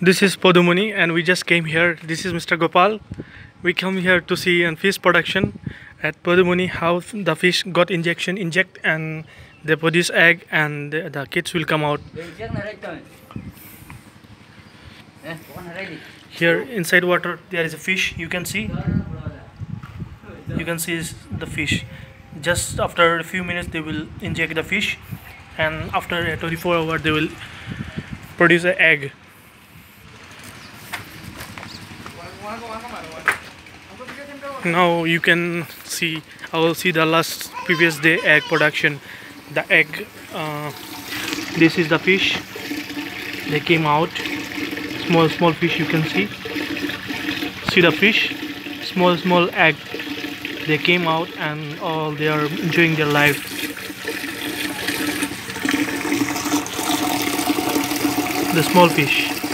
This is Podumuni and we just came here. This is Mr. Gopal. We come here to see an fish production at Podumuni how the fish got injection inject and they produce egg and the, the kids will come out. Here inside water there is a fish you can see. You can see the fish. Just after a few minutes they will inject the fish and after 24 hours they will produce an egg. Now you can see I will see the last previous day egg production. The egg uh, this is the fish. They came out. Small small fish you can see. See the fish? Small small egg. They came out and all they are enjoying their life the small fish